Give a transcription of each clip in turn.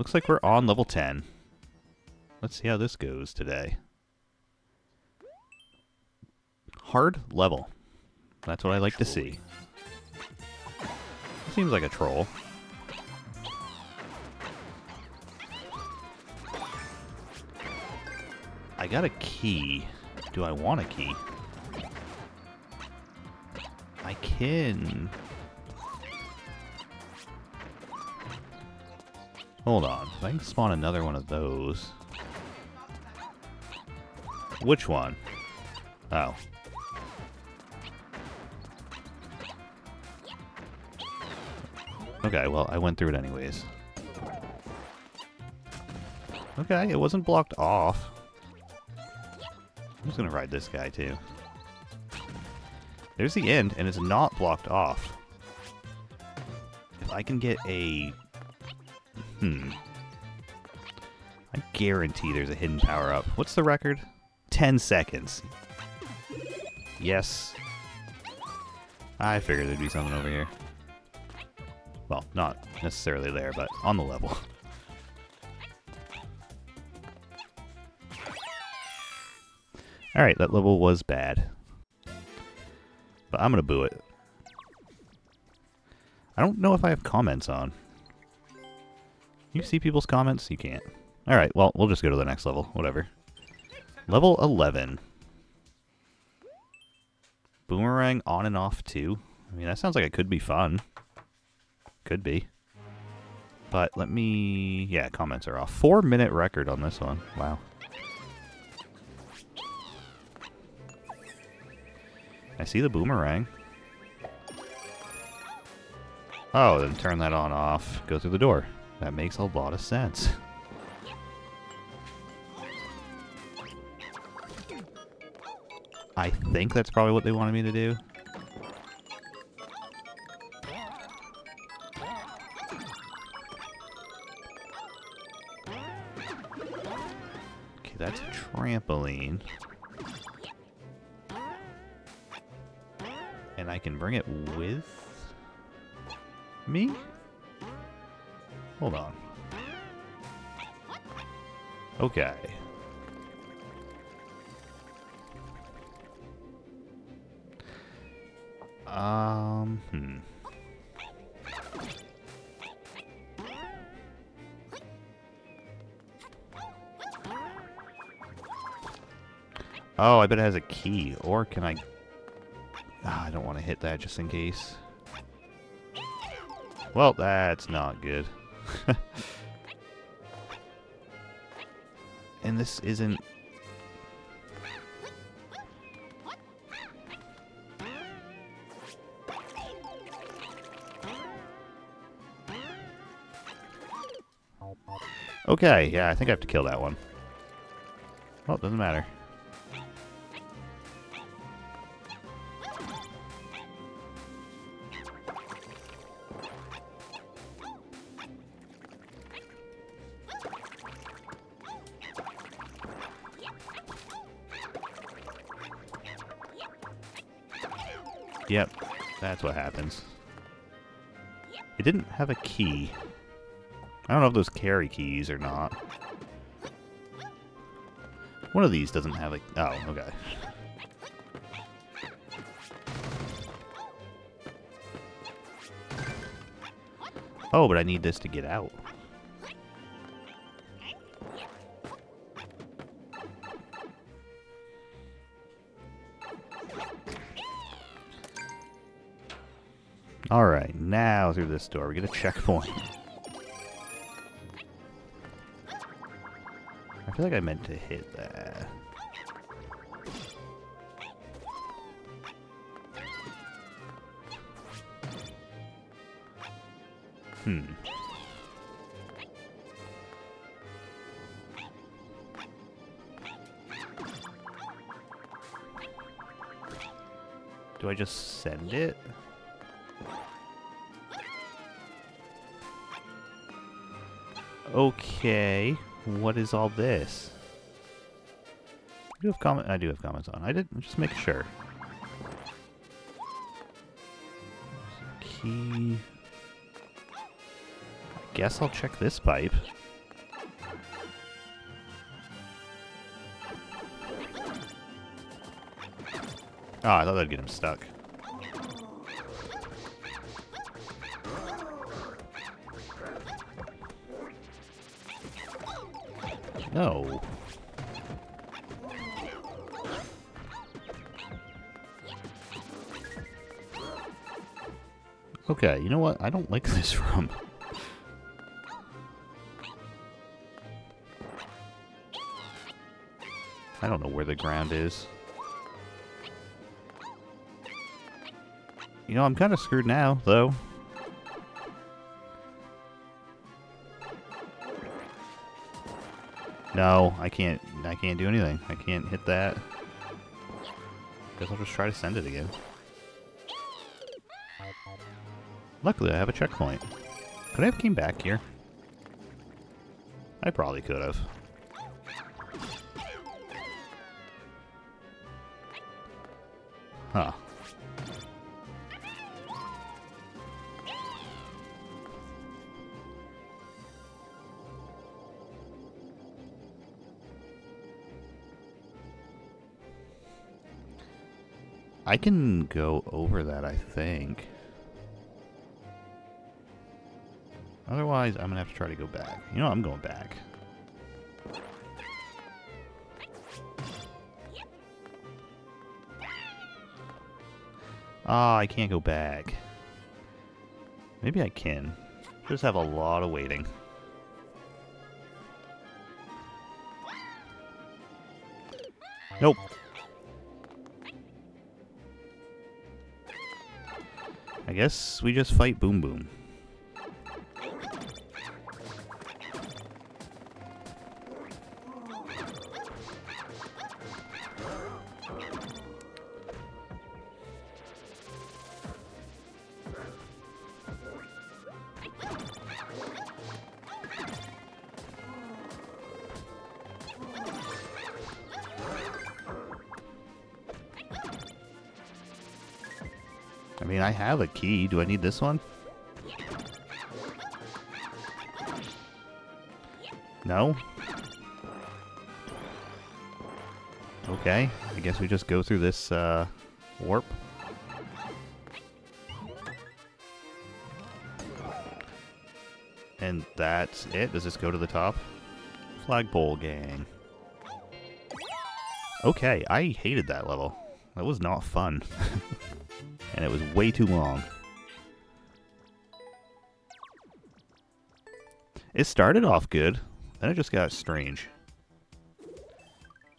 looks like we're on level 10. Let's see how this goes today. Hard level. That's what I like to see. Seems like a troll. I got a key. Do I want a key? I can... Hold on. If I can spawn another one of those... Which one? Oh. Okay, well, I went through it anyways. Okay, it wasn't blocked off. I'm just gonna ride this guy, too. There's the end, and it's not blocked off. If I can get a... Hmm. I guarantee there's a hidden power-up. What's the record? 10 seconds. Yes. I figured there'd be something over here. Well, not necessarily there, but on the level. Alright, that level was bad. But I'm gonna boo it. I don't know if I have comments on. You see people's comments? You can't. Alright, well, we'll just go to the next level. Whatever. Level 11. Boomerang on and off too. I mean, that sounds like it could be fun. Could be. But let me... Yeah, comments are off. Four minute record on this one. Wow. I see the boomerang. Oh, then turn that on off. Go through the door. That makes a lot of sense. I think that's probably what they wanted me to do. Okay, that's a trampoline. And I can bring it with me? Hold on. Okay. Um, hmm. Oh, I bet it has a key. Or can I... Ah, I don't want to hit that just in case. Well, that's not good. and this isn't... Okay, yeah, I think I have to kill that one. Well, it doesn't matter. Yep, that's what happens. It didn't have a key. I don't know if those carry keys or not. One of these doesn't have a... Oh, okay. Oh, but I need this to get out. Alright, now through this door. We get a checkpoint. I feel like I meant to hit that. Hmm. Do I just send it? Okay, what is all this? I do have comments. I do have comments on. I did just make sure. Key. I guess I'll check this pipe. Oh, I thought that'd get him stuck. No. Okay, you know what? I don't like this room. I don't know where the ground is. You know, I'm kind of screwed now, though. No, I can't. I can't do anything. I can't hit that. Guess I'll just try to send it again. Luckily, I have a checkpoint. Could I have came back here? I probably could have. Huh. I can go over that, I think. Otherwise, I'm going to have to try to go back. You know, I'm going back. Ah, oh, I can't go back. Maybe I can. Just have a lot of waiting. Nope. I guess we just fight Boom Boom. I have a key. Do I need this one? No? Okay, I guess we just go through this uh, warp. And that's it? Does this go to the top? Flagpole gang. Okay, I hated that level. That was not fun. and it was way too long. It started off good, then it just got strange.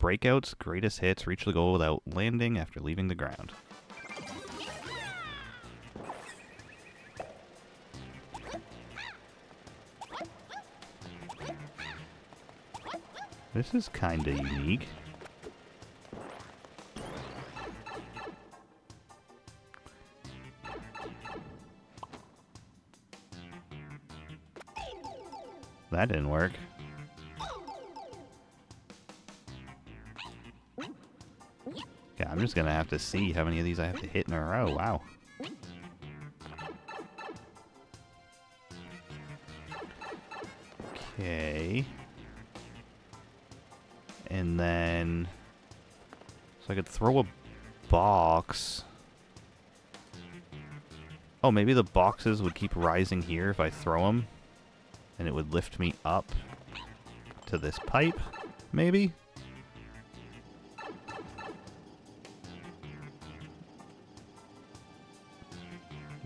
Breakouts, greatest hits, reach the goal without landing after leaving the ground. This is kinda unique. That didn't work. Yeah, I'm just gonna have to see how many of these I have to hit in a row. Wow. Okay. And then... So I could throw a box. Oh, maybe the boxes would keep rising here if I throw them and it would lift me up to this pipe, maybe?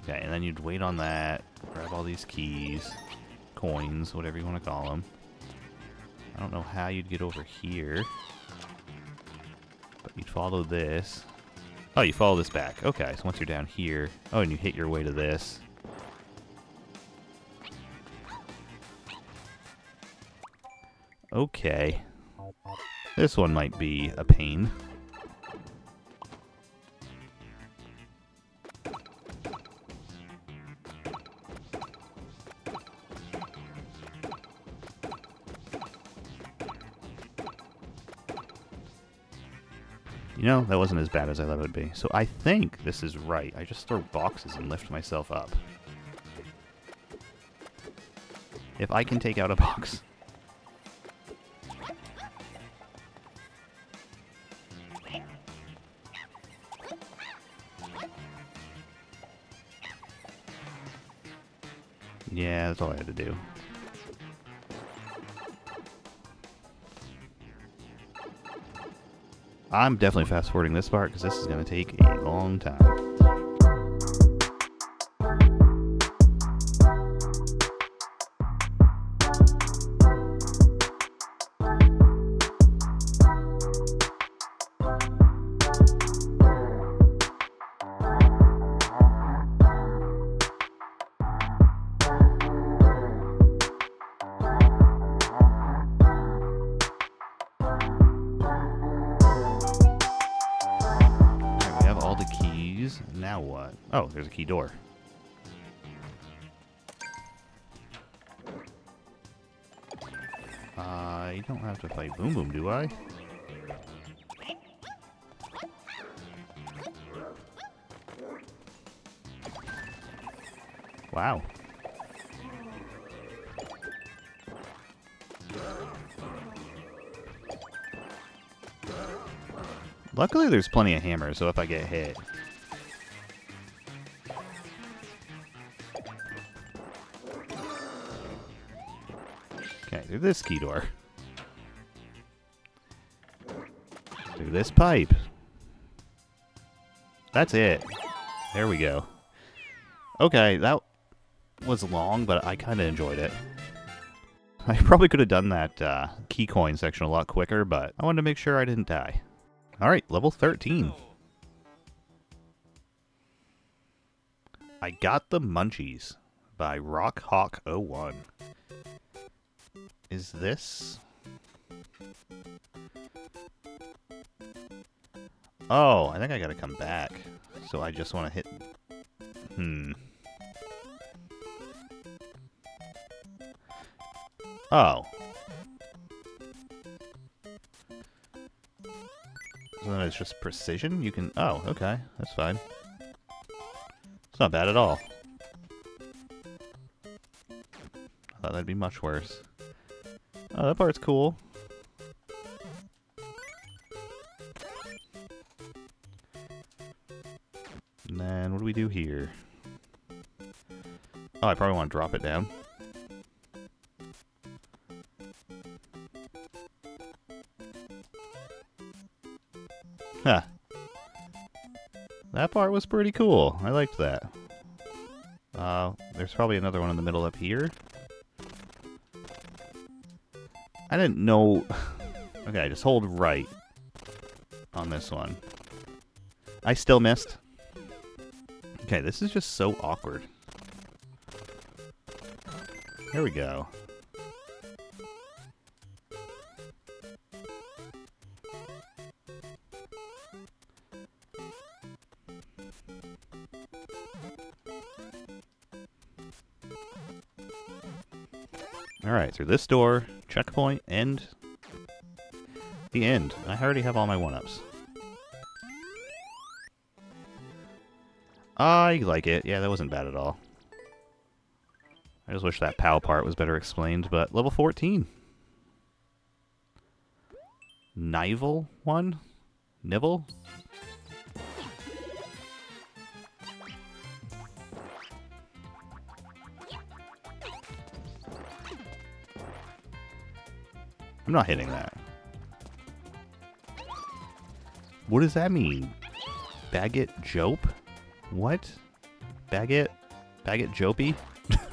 Okay, and then you'd wait on that, grab all these keys, coins, whatever you want to call them. I don't know how you'd get over here, but you'd follow this. Oh, you follow this back. Okay, so once you're down here, oh, and you hit your way to this, Okay. This one might be a pain. You know, that wasn't as bad as I thought it would be. So I think this is right. I just throw boxes and lift myself up. If I can take out a box. Yeah, that's all I had to do. I'm definitely fast forwarding this part because this is going to take a long time. Now what? Oh, there's a key door. I don't have to fight Boom Boom, do I? Wow. Luckily, there's plenty of hammers, so if I get hit... through this key door. Through this pipe. That's it. There we go. Okay, that was long, but I kind of enjoyed it. I probably could have done that uh, key coin section a lot quicker, but I wanted to make sure I didn't die. Alright, level 13. I Got the Munchies by RawkHawk01. Is this... Oh, I think I gotta come back. So I just want to hit... Hmm. Oh. So then it's just precision? You can... Oh, okay. That's fine. It's not bad at all. I thought that'd be much worse. Oh, that part's cool. And then what do we do here? Oh, I probably want to drop it down. Huh. That part was pretty cool. I liked that. Uh, there's probably another one in the middle up here. I didn't know... okay, just hold right on this one. I still missed. Okay, this is just so awkward. There we go. Alright, through this door, checkpoint, and the end. I already have all my one-ups. Ah, I like it. Yeah, that wasn't bad at all. I just wish that POW part was better explained, but level 14. Nivel one? Nibble? I'm not hitting that. What does that mean? Baggett Jope? What? Baggett? Baggett Jopey?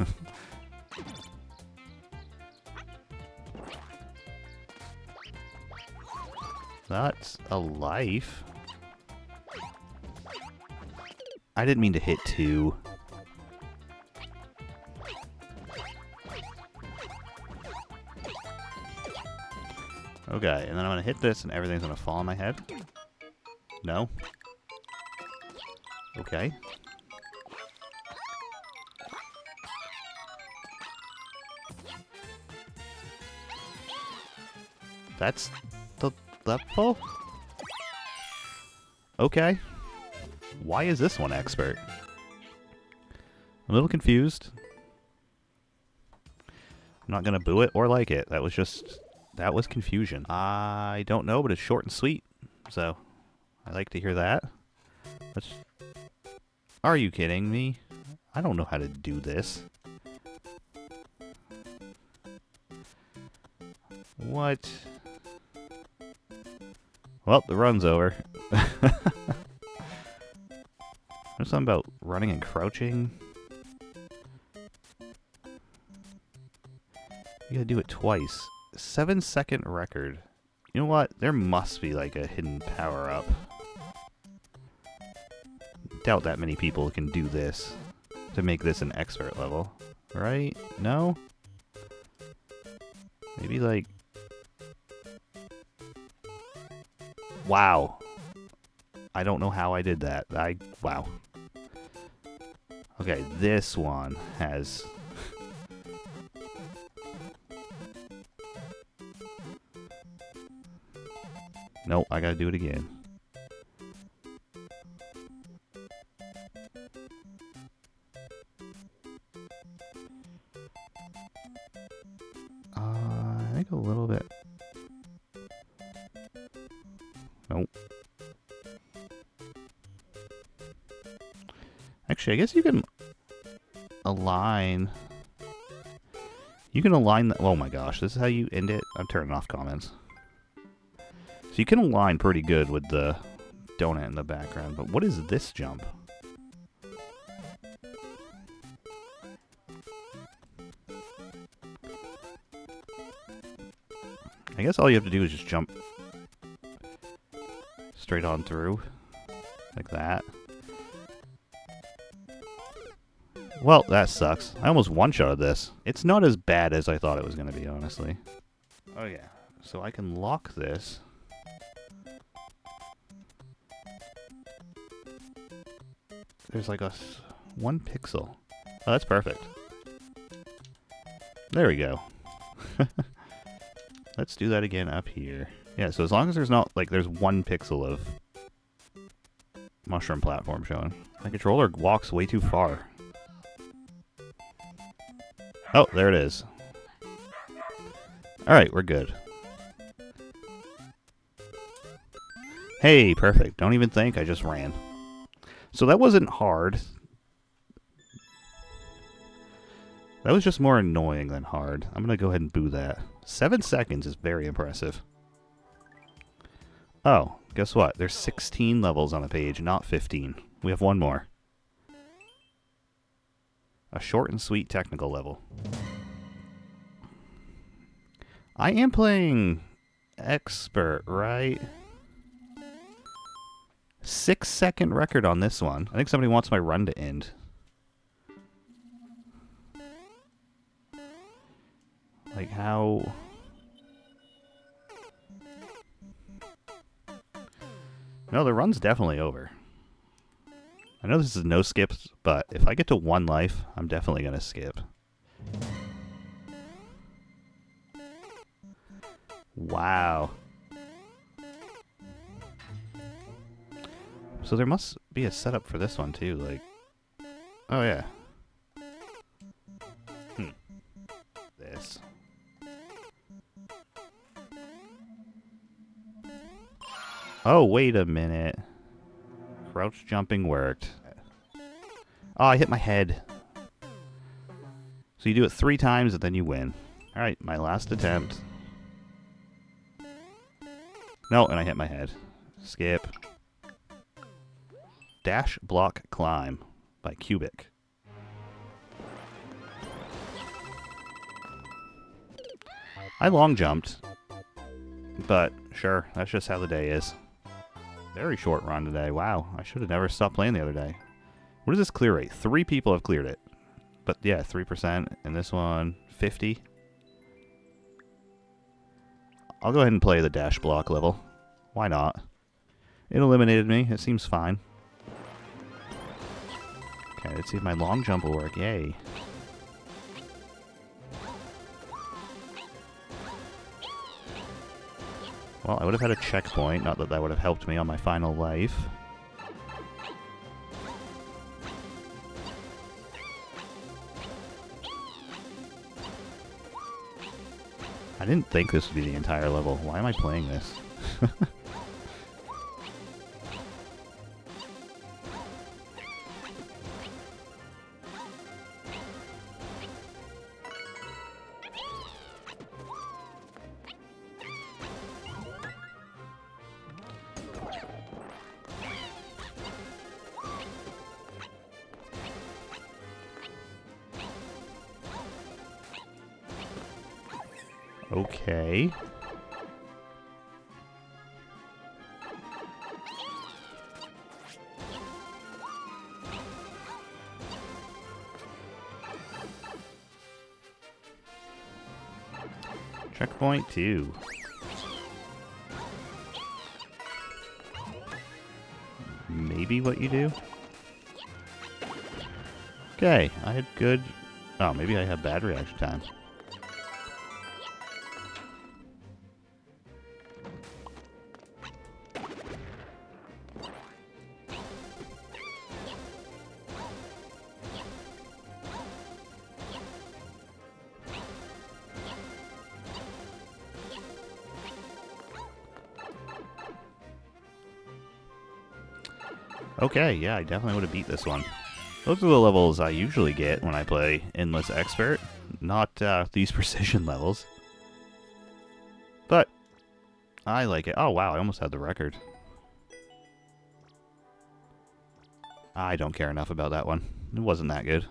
That's a life. I didn't mean to hit two. Okay, and then I'm gonna hit this and everything's gonna fall on my head. No. Okay. That's the level? Okay. Why is this one expert? I'm a little confused. I'm not gonna boo it or like it. That was just that was confusion. I don't know, but it's short and sweet, so I like to hear that. Let's... Are you kidding me? I don't know how to do this. What? Well, the run's over. There's something about running and crouching. You gotta do it twice. Seven second record. You know what? There must be like a hidden power up. Doubt that many people can do this to make this an expert level. Right? No? Maybe like... Wow. I don't know how I did that. I... Wow. Okay, this one has... nope, I gotta do it again. Uh, I think a little bit. Nope. Actually, I guess you can align. You can align the. Oh my gosh, this is how you end it? I'm turning off comments. So you can align pretty good with the donut in the background, but what is this jump? I guess all you have to do is just jump straight on through, like that. Well, that sucks. I almost one-shotted this. It's not as bad as I thought it was going to be, honestly. Oh yeah, so I can lock this. There's like a one pixel. Oh, that's perfect. There we go. Let's do that again up here. Yeah, so as long as there's not, like, there's one pixel of mushroom platform showing. My controller walks way too far. Oh, there it is. Alright, we're good. Hey, perfect. Don't even think, I just ran. So that wasn't hard. That was just more annoying than hard. I'm going to go ahead and boo that. Seven seconds is very impressive. Oh, guess what? There's 16 levels on a page, not 15. We have one more. A short and sweet technical level. I am playing expert, right? Six second record on this one. I think somebody wants my run to end. Like how... No, the run's definitely over. I know this is no skips, but if I get to one life, I'm definitely going to skip. Wow. So there must be a setup for this one too, like... Oh yeah. Hmm. This. Oh, wait a minute. Crouch jumping worked. Oh, I hit my head. So you do it three times and then you win. Alright, my last attempt. No, and I hit my head. Skip. Dash Block Climb by Cubic. I long jumped, but sure, that's just how the day is. Very short run today. Wow, I should have never stopped playing the other day. What is this clear rate? Three people have cleared it. But yeah, 3%. And this one, 50. I'll go ahead and play the dash block level. Why not? It eliminated me. It seems fine. Okay, let's see if my long jump will work. Yay. Well, I would have had a checkpoint, not that that would have helped me on my final life. I didn't think this would be the entire level. Why am I playing this? Okay. Checkpoint two. Maybe what you do? Okay, I had good... Oh, maybe I have bad reaction time. Okay, yeah, I definitely would have beat this one. Those are the levels I usually get when I play Endless Expert, not uh, these precision levels. But, I like it. Oh wow, I almost had the record. I don't care enough about that one. It wasn't that good.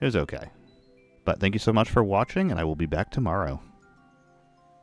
It was okay. But thank you so much for watching, and I will be back tomorrow.